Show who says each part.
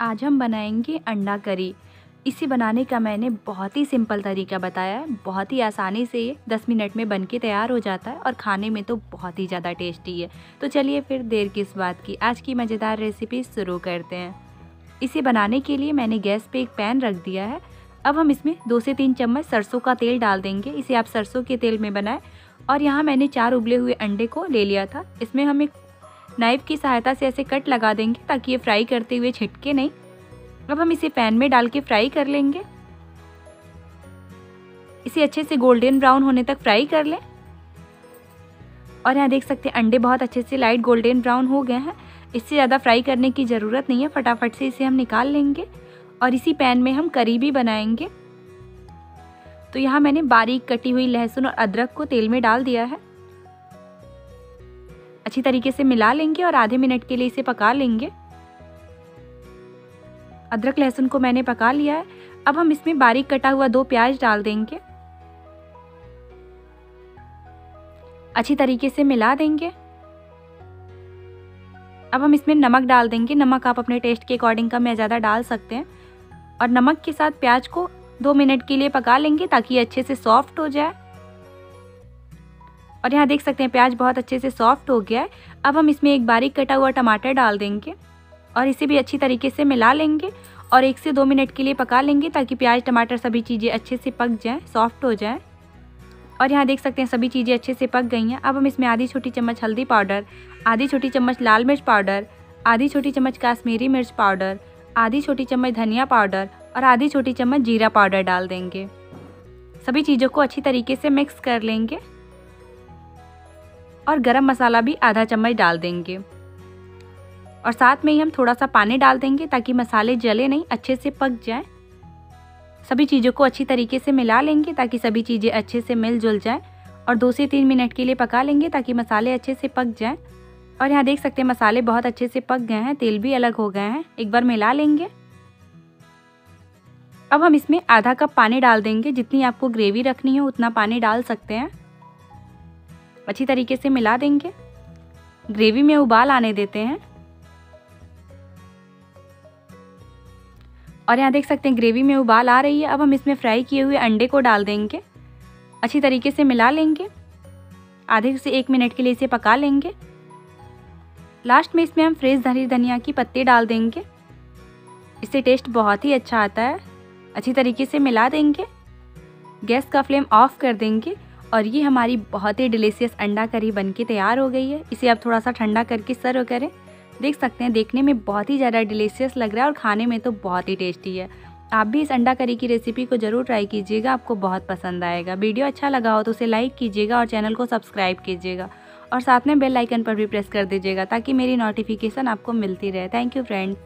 Speaker 1: आज हम बनाएँगे अंडा करी। इसे बनाने का मैंने बहुत ही सिंपल तरीका बताया है। बहुत ही आसानी से ये 10 मिनट में बन के तैयार हो जाता है और खाने में तो बहुत ही ज़्यादा टेस्टी है। तो चलिए फिर देर किस बात की। आज की मज़ेदार रेसिपी शुरू करते हैं। इसे बनाने के लिए मैंने गैस पे एक पैन रख दिया है। अब हम इसमें दो से तीन चम्मच सरसों का तेल डाल देंगे। इसे आप सरसों के तेल में बनाएँ। और यहाँ मैंने चार उबले हुए अंडे को ले लिया था। इसमें हम एक नाइफ़ की सहायता से ऐसे कट लगा देंगे ताकि ये फ्राई करते हुए छिटके नहीं। अब हम इसे पैन में डाल के फ्राई कर लेंगे। इसे अच्छे से गोल्डन ब्राउन होने तक फ्राई कर लें। और यहाँ देख सकते हैं, अंडे बहुत अच्छे से लाइट गोल्डन ब्राउन हो गए हैं। इससे ज़्यादा फ्राई करने की ज़रूरत नहीं है, फटाफट से इसे हम निकाल लेंगे। और इसी पैन में हम करी भी बनाएँगे। तो यहाँ मैंने बारीक कटी हुई लहसुन और अदरक को तेल में डाल दिया है। अच्छी तरीके से मिला लेंगे और आधे मिनट के लिए इसे पका लेंगे। अदरक लहसुन को मैंने पका लिया है। अब हम इसमें बारीक कटा हुआ दो प्याज डाल देंगे। अच्छी तरीके से मिला देंगे। अब हम इसमें नमक डाल देंगे। नमक आप अपने टेस्ट के अकॉर्डिंग कम या ज़्यादा डाल सकते हैं। और नमक के साथ प्याज को दो मिनट के लिए पका लेंगे ताकि अच्छे से सॉफ्ट हो जाए। और यहाँ देख सकते हैं प्याज बहुत अच्छे से सॉफ्ट हो गया है। अब हम इसमें एक बारीक कटा हुआ टमाटर डाल देंगे और इसे भी अच्छी तरीके से मिला लेंगे और एक से दो मिनट के लिए पका लेंगे ताकि प्याज, टमाटर सभी चीज़ें अच्छे से पक जाएँ सॉफ्ट हो जाए। और यहाँ देख सकते हैं सभी चीज़ें अच्छे से पक गई हैं। अब हम इसमें आधी छोटी चम्मच हल्दी पाउडर, आधी छोटी चम्मच लाल मिर्च पाउडर, आधी छोटी चम्मच काश्मीरी मिर्च पाउडर, आधी छोटी चम्मच धनिया पाउडर और आधी छोटी चम्मच जीरा पाउडर डाल देंगे। सभी चीज़ों को अच्छी तरीके से मिक्स कर लेंगे। और गरम मसाला भी आधा चम्मच डाल देंगे। और साथ में ही हम थोड़ा सा पानी डाल देंगे ताकि मसाले जले नहीं, अच्छे से पक जाए। सभी चीज़ों को अच्छी तरीके से मिला लेंगे ताकि सभी चीज़ें अच्छे से मिल जुल जाए और दो से तीन मिनट के लिए पका लेंगे ताकि मसाले अच्छे से पक जाएँ। और यहाँ देख सकते हैं मसाले बहुत अच्छे से पक गए हैं, तेल भी अलग हो गए हैं। एक बार मिला लेंगे। अब हम इसमें आधा कप पानी डाल देंगे, जितनी आपको ग्रेवी रखनी हो उतना पानी डाल सकते हैं। अच्छी तरीके से मिला देंगे। ग्रेवी में उबाल आने देते हैं। और यहाँ देख सकते हैं, ग्रेवी में उबाल आ रही है। अब हम इसमें फ्राई किए हुए अंडे को डाल देंगे। अच्छी तरीके से मिला लेंगे। आधे से एक मिनट के लिए इसे पका लेंगे। लास्ट में इसमें हम फ्रेश धनी धनिया की पत्ते डाल देंगे। इससे टेस्ट बहुत ही अच्छा आता है। अच्छी तरीके से मिला देंगे। गैस का फ्लेम ऑफ़ कर देंगे। और ये हमारी बहुत ही डिलीशियस अंडा करी बन के तैयार हो गई है। इसे आप थोड़ा सा ठंडा करके सर्व करें। देख सकते हैं, देखने में बहुत ही ज़्यादा डिलीशियस लग रहा है और खाने में तो बहुत ही टेस्टी है। आप भी इस अंडा करी की रेसिपी को ज़रूर ट्राई कीजिएगा, आपको बहुत पसंद आएगा। वीडियो अच्छा लगा हो तो उसे लाइक कीजिएगा और चैनल को सब्सक्राइब कीजिएगा। और साथ में बेल आइकन पर भी प्रेस कर दीजिएगा ताकि मेरी नोटिफिकेशन आपको मिलती रहे। Thank you friends